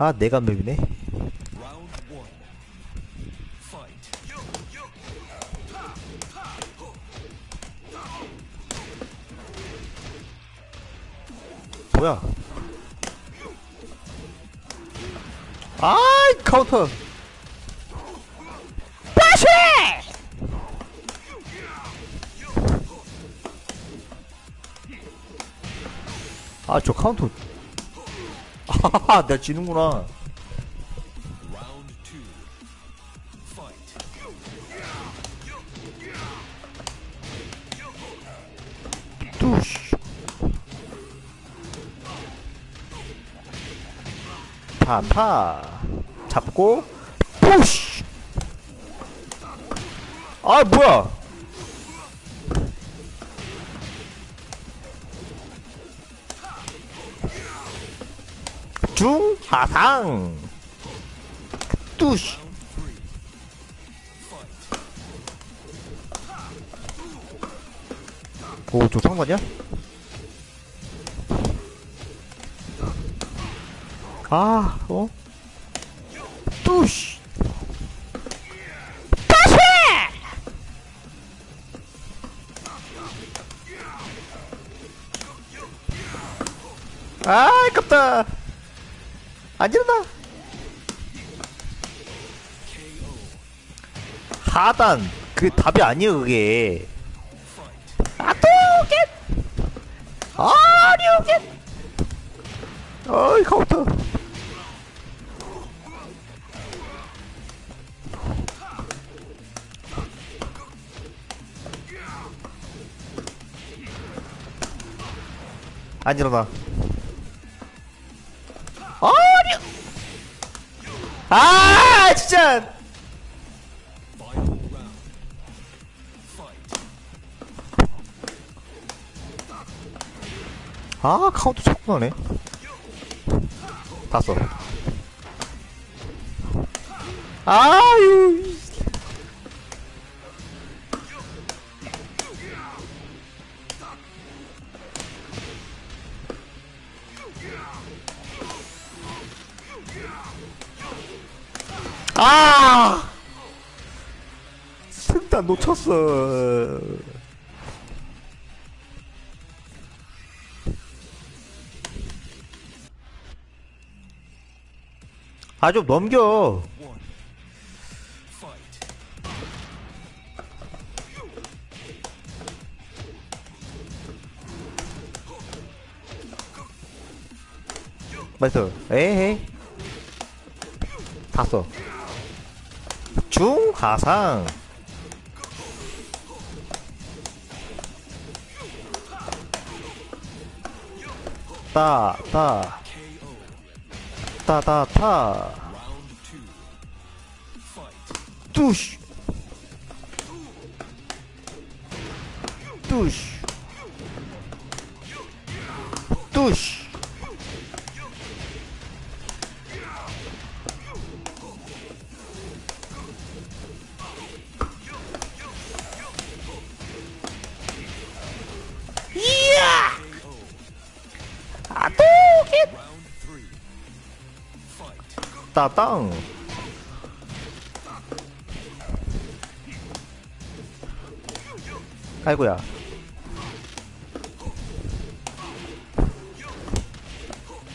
아 내가 맵이네. 뭐야? 아이 카운터. 빠시! 아저 카운터 아하하 내가 지는구나. 타타. 잡고 푸시. 아 뭐야 중하상 뚜시 오저 상관이야? 아, 어? 뚜시! 아, 아깝다. 안 일어나. 하단, 그 답이 아니야, 그게. 아, 또, 겟! 아니요, 겟! 어이, 카운터. 안 일어나. 아니! 아, 진짜! 아, 카운터 자꾸 나네. 다 써. 아유. 아! 승단 놓쳤어. 아, 좀 넘겨. 맛있어. 에헤이. 다 써. 중하상. 따, 따. 따, 따. Fight. 뚜시. 뚜시. 뚜시. 따땅. 아이고야.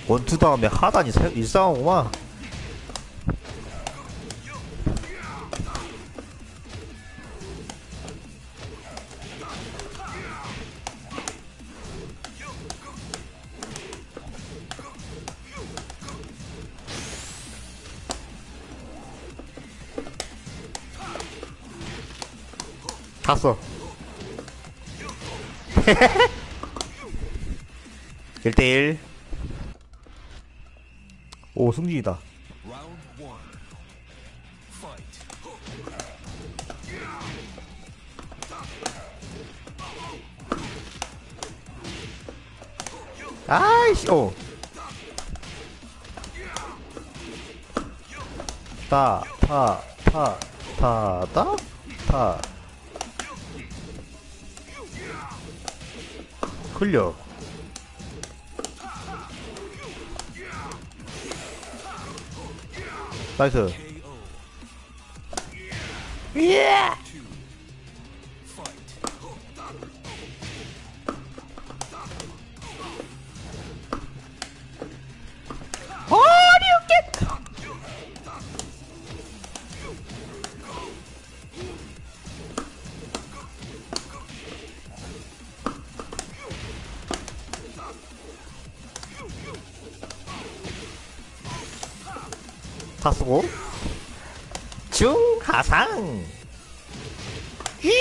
원투 다음에 하단이 세- 일상하구만. 다 써. 1대1. 오, 승진이다. 아이씨, 오. 따, 타, 타, 타, 따, 타. 클려 나이스 예! 다 쓰고. 중하상. 예!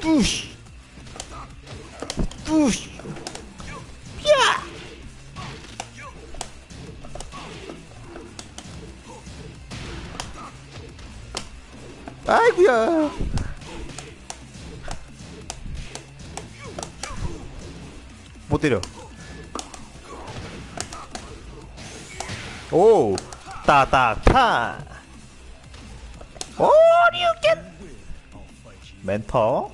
뚜시. 뚜시. 야! 아이구야. 못 때려 오 따닥타 오 류겐 멘토?